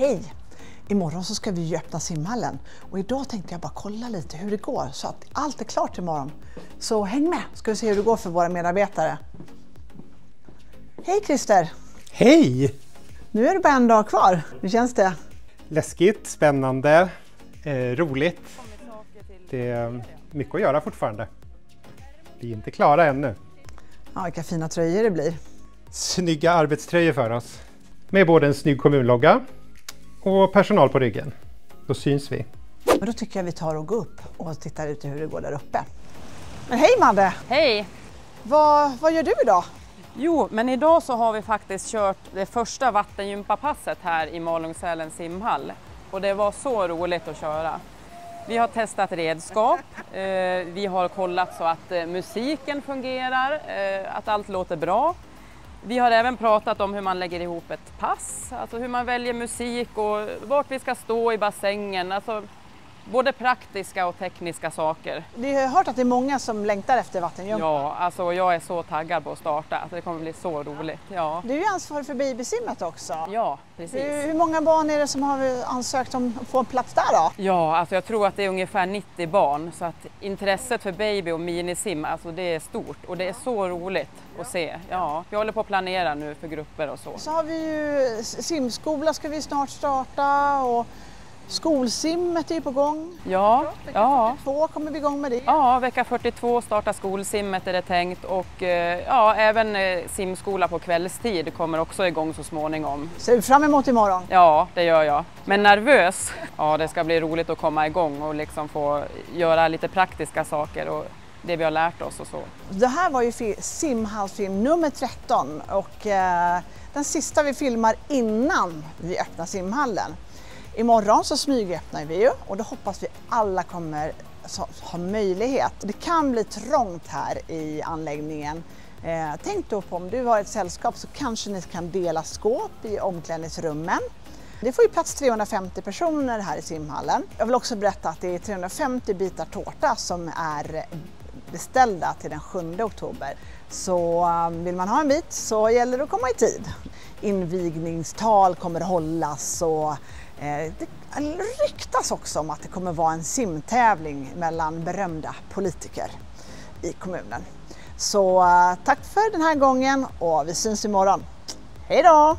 Hej! Imorgon så ska vi ju öppna simhallen och idag tänkte jag bara kolla lite hur det går så att allt är klart imorgon. Så häng med ska vi se hur det går för våra medarbetare. Hej Christer! Hej! Nu är det bara en dag kvar. Hur känns det? Läskigt, spännande, eh, roligt. Det är mycket att göra fortfarande. Vi är inte klara ännu. Ja, vilka fina tröjor det blir. Snygga arbetströjor för oss. Med både en snygg kommunlogga och personal på ryggen. Då syns vi. Men då tycker jag vi tar och går upp och tittar ut hur det går där uppe. Men hej Madde! Hej! Vad, vad gör du idag? Jo, men idag så har vi faktiskt kört det första vattengympapasset här i Malungsälens simhall. Och det var så roligt att köra. Vi har testat redskap, eh, vi har kollat så att eh, musiken fungerar, eh, att allt låter bra. Vi har även pratat om hur man lägger ihop ett pass, alltså hur man väljer musik och vart vi ska stå i bassängen. Alltså både praktiska och tekniska saker. Vi har hört att det är många som längtar efter vattengympa. Ja, alltså jag är så taggad på att starta. Alltså det kommer bli så roligt. Ja, Du är ansvarig för babysimmet också. ja precis. Hur, hur många barn är det som har ansökt om att få en plats där då? Ja, alltså jag tror att det är ungefär 90 barn så att intresset för baby och minisim, alltså det är stort och det är så roligt att se. Ja, vi håller på att planera nu för grupper och så. Så har vi ju simskola ska vi snart starta och skolsimmet är ju på gång. Ja, ja. Två kommer vi igång med det. Ja, vecka 42 startar skolsimmet är det tänkt och eh, ja, även eh, simskola på kvällstid kommer också igång så småningom. Ser du fram emot imorgon? Ja, det gör jag. Men nervös. Ja, det ska bli roligt att komma igång och liksom få göra lite praktiska saker och det vi har lärt oss och så. Det här var ju fi- simhallsfilm nummer 13 och eh, den sista vi filmar innan vi öppnar simhallen. Imorgon så smygöppnar vi ju och då hoppas vi alla kommer ha möjlighet. Det kan bli trångt här i anläggningen. Eh, tänk då på om du har ett sällskap så kanske ni kan dela skåp i omklädningsrummen. Det får ju plats 350 personer här i simhallen. Jag vill också berätta att det är 350 bitar tårta som är beställda till den 7 oktober. Så um, vill man ha en bit så gäller det att komma i tid. Invigningstal kommer att hållas och Eh, det ryktas också om att det kommer vara en simtävling mellan berömda politiker i kommunen. Så eh, tack för den här gången och vi syns imorgon. Hej då!